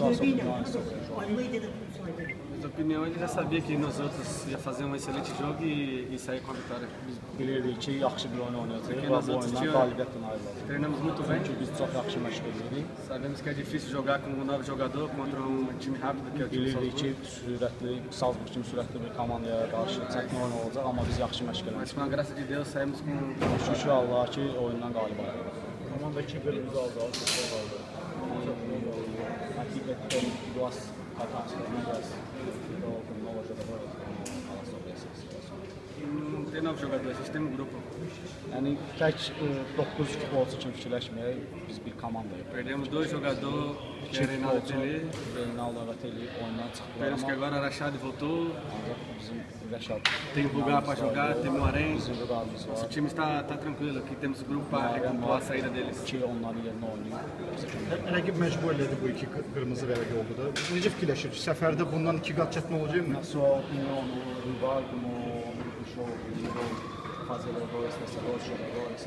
opiniões sobre o jogo. Minha opinião, ele já sabia que nós outros ia fazer um excelente jogo e, e sair com a vitória. Bilirdik ki, yaxşı bir oyun oynayacağıq Peki, və nasıl bu oyundan tutuyor? qalibiyyətlə ayrılacağıq. Treinamos muito bem, Çünki biz çox yaxşı məşq edirik. sabemos que é difícil jogar com um novo jogador contra um time rápido que é o time Bilirdik ki, Salzburg. sürətli, Salzburg kimi sürətli bir komandaya qarşı çətin oyun olacaq, amma biz yaxşı məşq Mas com a graça de Deus saímos com Şükür Allaha ki, oyundan qalib ayrıldıq. Komanda iki kırmızı aldı, altı sol aldı. Aqui tem duas cartões com novos nə uşaqlar sistemi qrupu. Yəni tək e, 9 futbolçu üçün fikirləşməyə biz bir komandayıq. Perdemos dois jogadores que Renaldinho, Ronaldo Batelli oyundan çıxdı. Perdemos que agora Rashad voltou. Bizim Rashad. Tem lugar para jogar, tem um arém. Nosso time está tá tranquilo, aqui temos grupo para recompor a saída deles. Ki onların yerinə oynayır. Rəqib məcbur elədi bu iki qırmızı vərəq oldu da. Necə fikirləşir? Səfərdə bundan iki qat çətin olacaq mı? Nasıl, Pino, Rival, como o jogo, o jogo fazer dois, desses dois jogadores,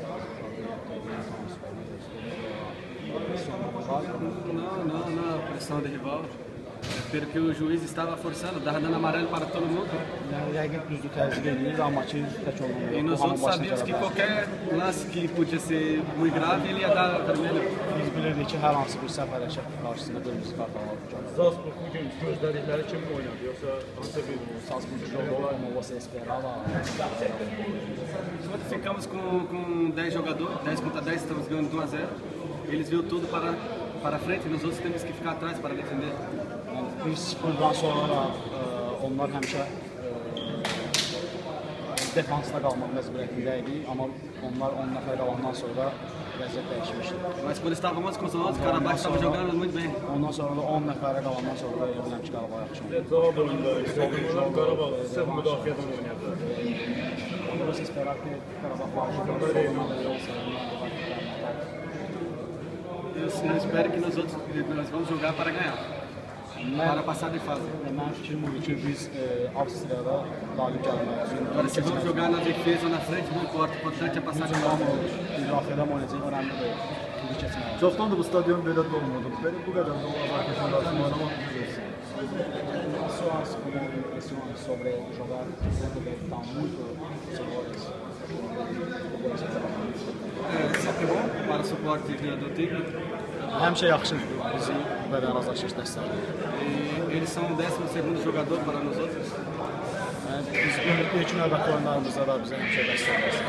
Não, não, não, pressão de rival. Pelo que o juiz estava forçando, estava dando amarelo para todo mundo. E nós outros sabíamos que qualquer lance que podia ser muito grave, ele ia dar vermelho. Biz bilirdik ki, hər hansı bir hərəkət qarşısında qırmızı kart alacaq. Salzburg bugün gözlədikləri kimi oynadı, yoxsa hansı bir Salzburg jogou como você esperava. Enquanto ficamos com, com 10 jogadores, 10 contra 10, estamos ganhando de 1 a 0. Eles viram tudo para, para frente nós outros temos que ficar atrás para defender. Yəni bir sıfırdan sonra da ə, onlar həmişə defansda qalmaq məcburiyyətində idi, amma onlar 10 nəfər qalandan sonra vəziyyət dəyişmişdi. Mas quando estávamos com os 11, Karabakh estava jogando muito bem. Ondan sonra da 10 nəfərə qalandan sonra da evinəm ki, Qarabağ yaxşı oynadı. cavab oyunda Qarabağ səhv müdafiədən oynadı. Onda você esperar que Qarabağ eu espero que nós outros nós vamos jogar para ganhar, para passar de fase. Mənim fikrim budur ki, biz e, Avstriyada qalib gəlmək üçün Agora, se vamos jogar na defesa ou na frente, não importa. O importante é passar de fase. müdafiədə oynayacaq, önəmli deyil. Bizi keçmək. Çoxdandır bu stadion belə dolmadı. Belə bu qədər də Azərbaycan qarşısında oynamaq bilirsin. Pessoas como impressões sobre jogar dentro de tão muito seguros. É, só que bom para o suporte do do time. həmişə yaxşıdır bizim belə razılaşış dəstələri. Eles são o 12º jogador para nós outros. Biz ilk növbəti da bizə həmişə dəstək verirsən.